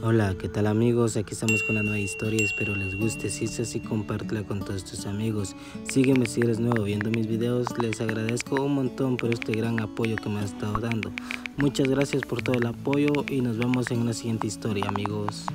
Hola, ¿qué tal amigos? Aquí estamos con una nueva historia, espero les guste. Si es así, compártela con todos tus amigos. Sígueme si eres nuevo viendo mis videos, les agradezco un montón por este gran apoyo que me has estado dando. Muchas gracias por todo el apoyo y nos vemos en una siguiente historia amigos.